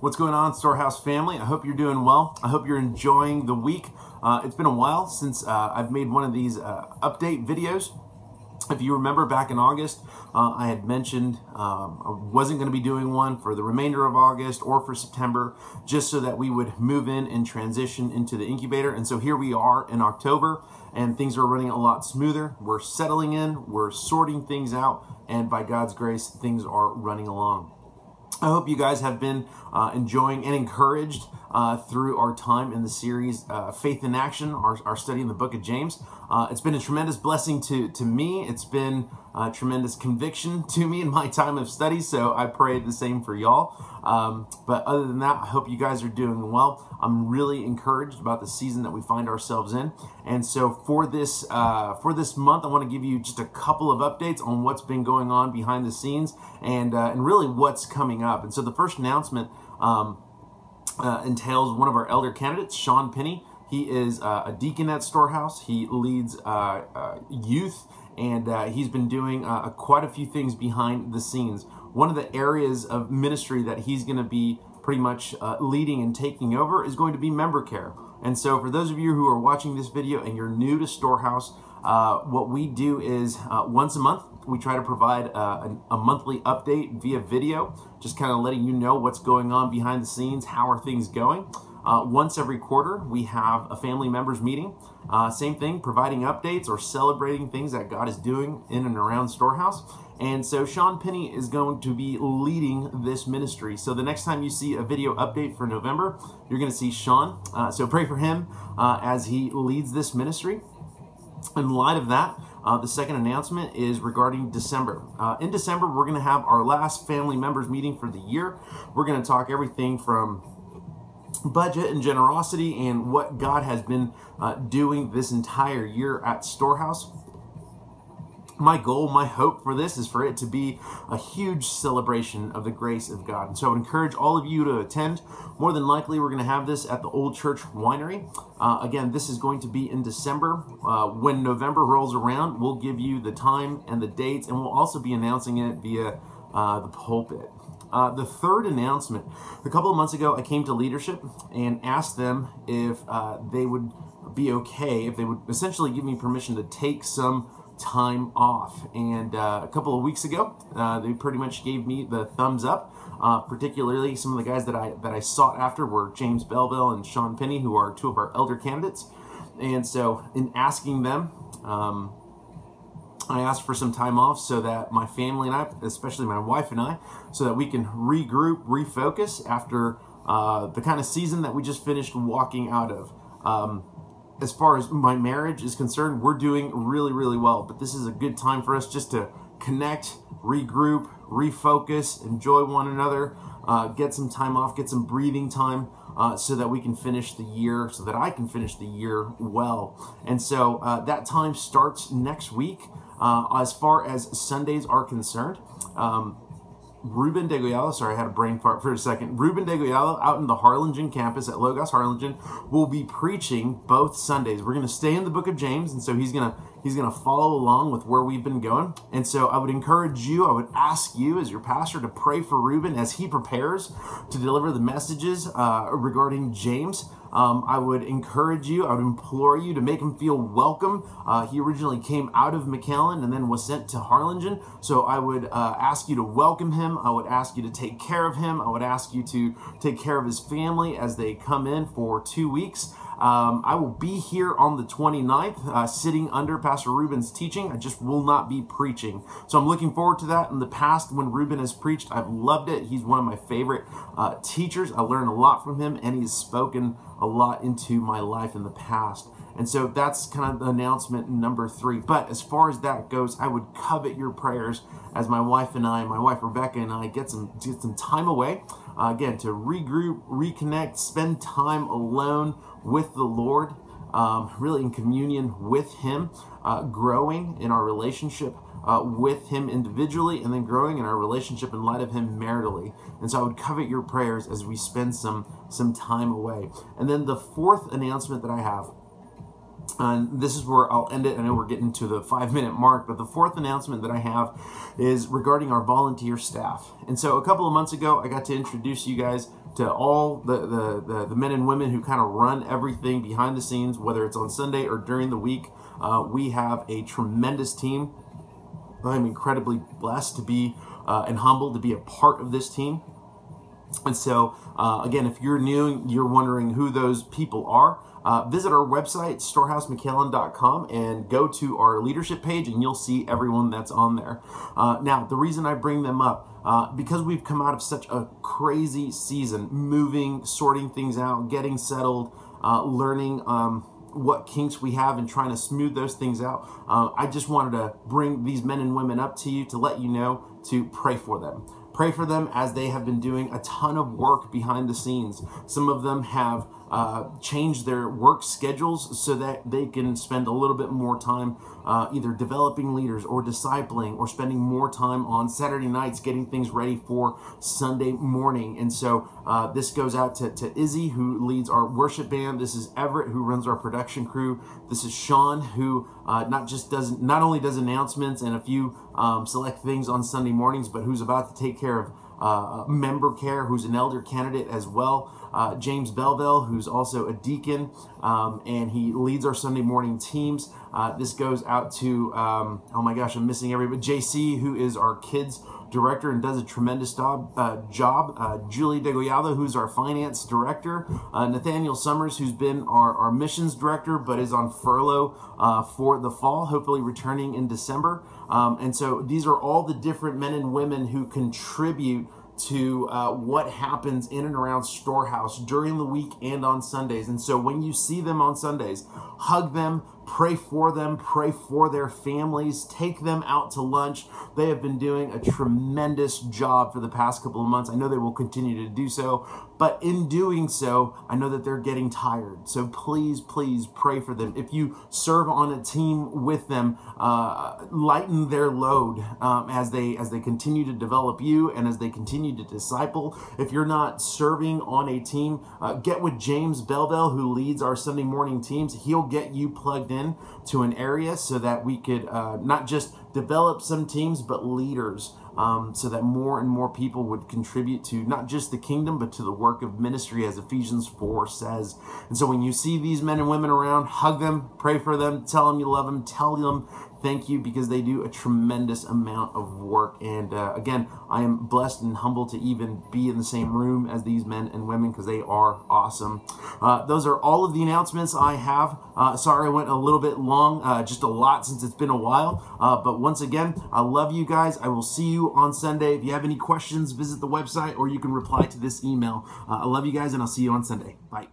What's going on, Storehouse family? I hope you're doing well. I hope you're enjoying the week. Uh, it's been a while since uh, I've made one of these uh, update videos. If you remember back in August, uh, I had mentioned um, I wasn't going to be doing one for the remainder of August or for September, just so that we would move in and transition into the incubator. And so here we are in October, and things are running a lot smoother. We're settling in, we're sorting things out, and by God's grace, things are running along. I hope you guys have been uh, enjoying and encouraged uh, through our time in the series uh, Faith in Action, our, our, study in the book of James. Uh, it's been a tremendous blessing to, to me. It's been a tremendous conviction to me in my time of study, so I pray the same for y'all. Um, but other than that, I hope you guys are doing well. I'm really encouraged about the season that we find ourselves in. And so for this uh, for this month, I want to give you just a couple of updates on what's been going on behind the scenes and uh, and really what's coming up. And so the first announcement um, uh, entails one of our elder candidates, Sean Penny. He is uh, a deacon at Storehouse. He leads uh, uh, youth, and he's been doing quite a few things behind the scenes. One of the areas of ministry that he's going to be pretty much uh, leading and taking over is going to be member care. And so, for those of you who are watching this video and you're new to Storehouse, uh, what we do is uh, once a month we try to provide a, a, a monthly update via video, just kind of letting you know what's going on behind the scenes, how are things going. Uh, once every quarter, we have a family members meeting. Uh, same thing, providing updates or celebrating things that God is doing in and around Storehouse. And so Sean Penny is going to be leading this ministry. So the next time you see a video update for November, you're going to see Sean. Uh, so pray for him uh, as he leads this ministry. In light of that, uh, the second announcement is regarding December. Uh, in December, we're going to have our last family members meeting for the year. We're going to talk everything from budget and generosity and what God has been uh, doing this entire year at Storehouse my goal, my hope for this is for it to be a huge celebration of the grace of God. And so I would encourage all of you to attend. More than likely, we're going to have this at the Old Church Winery. Uh, again, this is going to be in December. Uh, when November rolls around, we'll give you the time and the dates, and we'll also be announcing it via uh, the pulpit. Uh, the third announcement, a couple of months ago, I came to leadership and asked them if uh, they would be okay, if they would essentially give me permission to take some time off. And uh, a couple of weeks ago, uh, they pretty much gave me the thumbs up. Uh, particularly, some of the guys that I that I sought after were James Belville and Sean Penny, who are two of our elder candidates. And so, in asking them, um, I asked for some time off so that my family and I, especially my wife and I, so that we can regroup, refocus after uh, the kind of season that we just finished walking out of. Um, as far as my marriage is concerned, we're doing really, really well. But this is a good time for us just to connect, regroup, refocus, enjoy one another, uh, get some time off, get some breathing time. Uh, so that we can finish the year, so that I can finish the year well. And so uh, that time starts next week. Uh, as far as Sundays are concerned, um, Ruben Degollado, sorry, I had a brain fart for a second. Ruben Degollado out in the Harlingen campus at Logos Harlingen will be preaching both Sundays. We're going to stay in the book of James, and so he's going to he's going to follow along with where we've been going. And so I would encourage you, I would ask you as your pastor to pray for Ruben as he prepares to deliver the messages uh, regarding James. Um, I would encourage you, I would implore you to make him feel welcome. Uh, he originally came out of McAllen and then was sent to Harlingen. So I would uh, ask you to welcome him. I would ask you to take care of him. I would ask you to take care of his family as they come in for two weeks. Um, I will be here on the 29th, uh, sitting under Pastor Ruben's teaching. I just will not be preaching. So I'm looking forward to that. In the past, when Ruben has preached, I've loved it. He's one of my favorite uh, teachers. I learned a lot from him, and he's spoken a lot into my life in the past. And so that's kind of the announcement number three. But as far as that goes, I would covet your prayers as my wife and I, my wife Rebecca and I, get some get some time away. Uh, again, to regroup, reconnect, spend time alone with the Lord, um, really in communion with Him, uh, growing in our relationship uh, with Him individually, and then growing in our relationship in light of Him maritally. And so I would covet your prayers as we spend some some time away. And then the fourth announcement that I have and this is where I'll end it. I know we're getting to the five minute mark, but the fourth announcement that I have is regarding our volunteer staff. And so a couple of months ago, I got to introduce you guys to all the, the, the, the men and women who kind of run everything behind the scenes, whether it's on Sunday or during the week. Uh, we have a tremendous team. I'm incredibly blessed to be uh, and humbled to be a part of this team. And so, uh, again, if you're new, you're wondering who those people are, uh, visit our website, storehousemcallen.com, and go to our leadership page, and you'll see everyone that's on there. Uh, now, the reason I bring them up, uh, because we've come out of such a crazy season, moving, sorting things out, getting settled, uh, learning. Um, what kinks we have and trying to smooth those things out. Uh, I just wanted to bring these men and women up to you to let you know to pray for them. Pray for them as they have been doing a ton of work behind the scenes. Some of them have uh, change their work schedules so that they can spend a little bit more time uh, either developing leaders or discipling or spending more time on Saturday nights getting things ready for Sunday morning. And so uh, this goes out to, to Izzy, who leads our worship band. This is Everett, who runs our production crew. This is Sean, who uh, not just does not only does announcements and a few um, select things on Sunday mornings, but who's about to take care of uh, member care, who's an elder candidate as well. Uh, James Belville, who's also a deacon, um, and he leads our Sunday morning teams. Uh, this goes out to, um, oh my gosh, I'm missing everybody. JC, who is our kids director and does a tremendous job. Uh, job. Uh, Julie Degollado, who's our finance director. Uh, Nathaniel Summers, who's been our, our missions director but is on furlough uh, for the fall, hopefully returning in December. Um, and so these are all the different men and women who contribute to uh, what happens in and around Storehouse during the week and on Sundays. And so when you see them on Sundays, hug them, pray for them, pray for their families, take them out to lunch. They have been doing a tremendous job for the past couple of months. I know they will continue to do so, but in doing so, I know that they're getting tired. So please, please pray for them. If you serve on a team with them, uh, lighten their load um, as they as they continue to develop you and as they continue to disciple. If you're not serving on a team, uh, get with James Belville, who leads our Sunday morning teams. He'll get you plugged in to an area so that we could uh, not just develop some teams, but leaders um, so that more and more people would contribute to not just the kingdom, but to the work of ministry, as Ephesians 4 says. And so when you see these men and women around, hug them, pray for them, tell them you love them, tell them thank you because they do a tremendous amount of work. And uh, again, I am blessed and humbled to even be in the same room as these men and women because they are awesome. Uh, those are all of the announcements I have. Uh, sorry I went a little bit long, uh, just a lot since it's been a while. Uh, but once again, I love you guys. I will see you on Sunday. If you have any questions, visit the website or you can reply to this email. Uh, I love you guys and I'll see you on Sunday. Bye.